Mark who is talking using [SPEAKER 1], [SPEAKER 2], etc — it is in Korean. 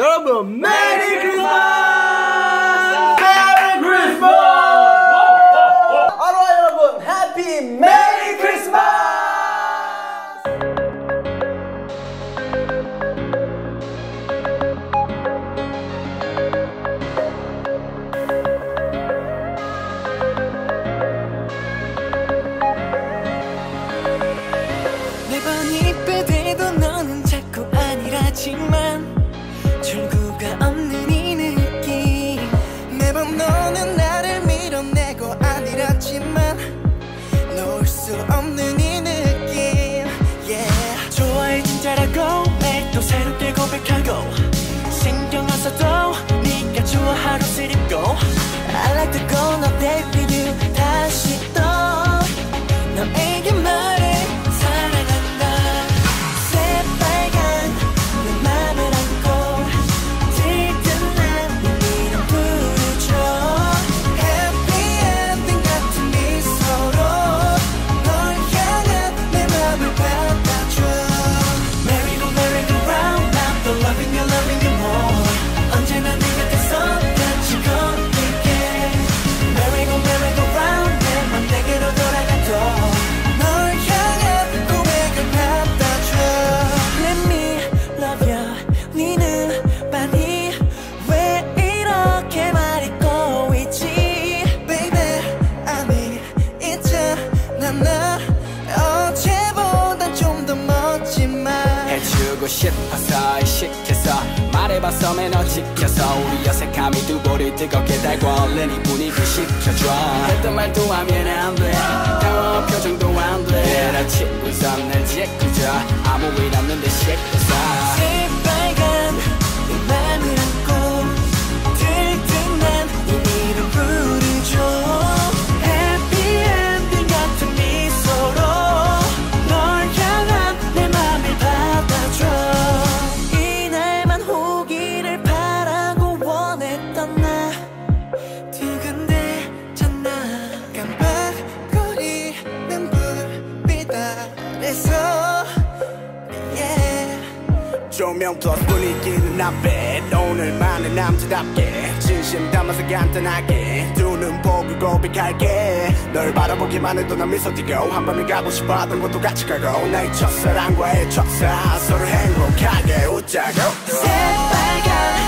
[SPEAKER 1] 여러분 메리 크리스마스! 메리 크리스마스! 아로하 여러분 해피 메리 크리스마스!
[SPEAKER 2] 매번 입에 대도 너는 자꾸 아니라지만 출구가 없는 이 느낌. 매번 너는 나를 밀어내고 아니라지만 놓을 수 없는 이 느낌. 좋아해 진짜라고 또 새롭게 고백하고 신경 안 써도 네가 좋아 하루 쓰리고. I like to go now with you 다시 또 너에게
[SPEAKER 3] 해주고 싶어서 시켜서 말해봤어 매너 지켜서 우리 어색함이 두 볼을 뜨겁게 달고 얼른 이 분위기 식혀줘. 했던 말도 하면 안돼. 당황한 표정도 안돼. 나 친구서 날 짓궂어 아무 일 없는데 조명 플러스 분위기는 앞에. 오늘만은 남자답게 진심 담아서 간단하게 두 눈 보고 고백할게. 널 바라보기만 해도 난 미소 띄고 한 번은 가고 싶어 하던 곳도 같이 가고. 나의 첫사랑과의 첫사 서로 행복하게 웃자고.
[SPEAKER 2] 새빨간